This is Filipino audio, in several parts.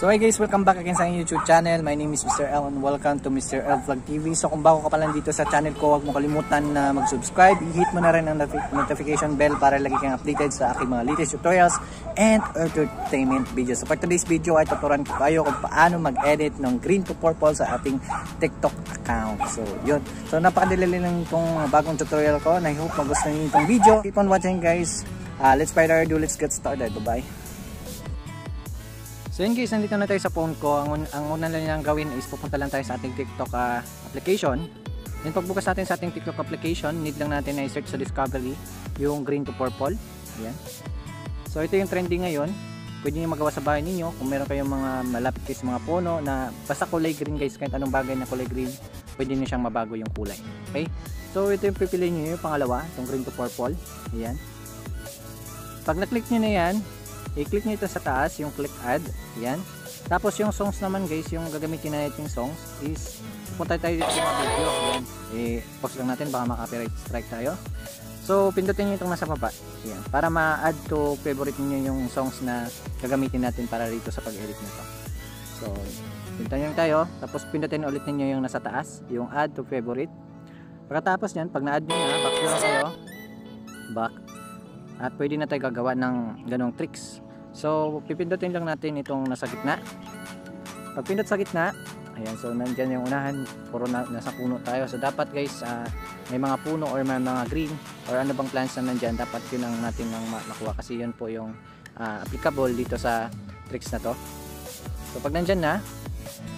So hi guys, welcome back again sa aking YouTube channel. My name is Mr. L and welcome to Mr. L Vlog TV. So kung bago ka pa lang dito sa channel ko, huwag mo kalimutan na mag-subscribe. I-hit mo na rin ang notification bell para lagi kang updated sa aking mga latest tutorials and entertainment videos. So for today's video ay tuturuan ko kayo kung paano mag-edit ng green to purple sa ating TikTok account. So yun. So napakadali lang itong bagong tutorial ko. I hope magustuhan niyo itong video. Keep on watching guys. Uh, let's further ado, let's get started. Bye-bye. So yun guys, nandito na tayo sa phone ko. Ang, ang una lang nilang gawin is pupunta lang tayo sa ating TikTok uh, application. Then pagbukas natin sa ating TikTok application, need lang natin na i-search sa discovery yung green to purple. Ayan. So ito yung trending ngayon. Pwede nyo magawa sa bahay ninyo kung meron kayong mga malapit mga puno na basta kulay green guys, kahit anong bagay na kulay green, pwede nyo siyang mabago yung kulay. Okay? So ito yung pipiliin nyo yung pangalawa, itong green to purple. Ayan. Pag na-click nyo na yan, i-click nyo ito sa taas yung click add. Yan. Tapos yung songs naman guys yung gagamitin natin songs is punta tayo dito sa video. Yan. I-pause lang natin baka maka-copyright strike tayo. So pindutin nyo itong nasa baba. Yan. Para ma-add to favorite niyo yung songs na gagamitin natin para dito sa pag-edit nito so pindutin nyo tayo. Tapos pindutin ulit niyo yung nasa taas yung add to favorite. Pagkatapos yan pag na-add nyo na back nyo kayo. Back. At pwede na tayo gagawa ng ganong tricks so pipindutin lang natin itong nasa gitna. Pag sa gitna ayan so nandyan yung unahan. Puro na, nasa puno tayo. So dapat guys uh, may mga puno or may mga green or ano bang plants na nandyan dapat yun ang natin ang makuha kasi yun po yung uh, applicable dito sa tricks na to. So pag nandyan na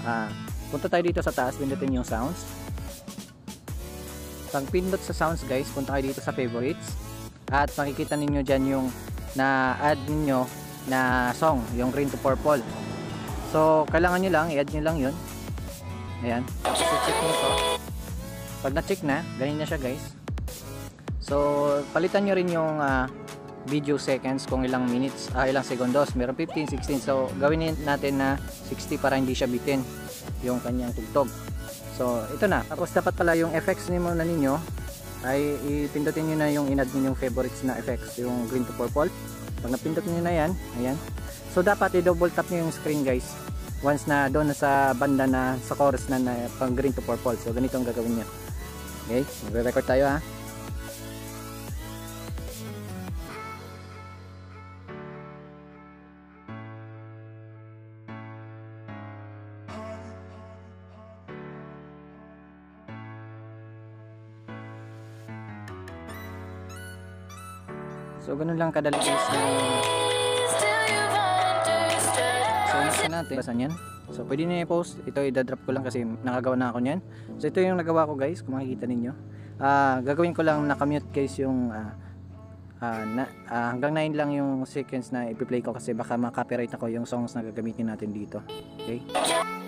uh, punta tayo dito sa taas pindutin yung sounds. Pag pindot sa sounds guys punta kayo dito sa favorites. At makikita ninyo dyan yung na-add ninyo na song, yung green to purple. So, kailangan nyo lang, i-add nyo lang yun. Ayan. Tapos, check nyo to. Pag na-check na, ganyan na siya guys. So, palitan nyo rin yung uh, video seconds kung ilang minutes, uh, ilang segundos. Meron 15, 16. So, gawin natin na 60 para hindi siya bitin yung kanyang tugtog. So, ito na. Tapos, dapat pala yung effects nyo na ninyo ay ipindutin nyo na yung inad ninyong favorites na effects yung green to purple pag napindot nyo na yan ayan. So dapat i-double tap nyo yung screen guys. Once na doon na sa banda na sa chorus na, na pang green to purple. So ganito ang gagawin nyo. Okay? Magre-record tayo ha So ganun lang kadali guys na So next natin basan yan. So pwede niyo i-post. Ito i-drop ko lang kasi nakagawa na ako niyan. So ito yung nagawa ko guys kung makikita ninyo. Uh, gagawin ko lang naka-mute guys yung uh, uh, na, uh, hanggang 9 lang yung seconds na i-play ko kasi baka ma-copyright ako yung songs na gagamitin natin dito. Okay?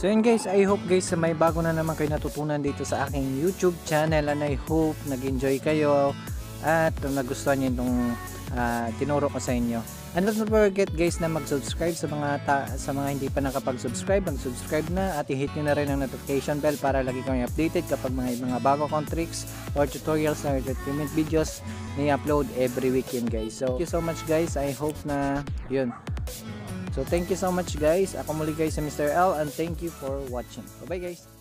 So yun guys, I hope guys may bago na naman kayo natutunan dito sa aking YouTube channel and I hope nag-enjoy kayo at nagustuhan niyo itong uh, tinuro ko sa inyo. And don't forget guys na mag-subscribe sa mga sa mga hindi pa nakapag-subscribe, mag-subscribe na at i-hit niyo na rin ang notification bell para lagi kami updated kapag mga mga bago kong tricks or tutorials or entertainment videos na i-upload every weekend guys. So thank you so much guys. I hope na yun So thank you so much guys. Ako muli guys sa Mr. L and thank you for watching. Bye bye guys.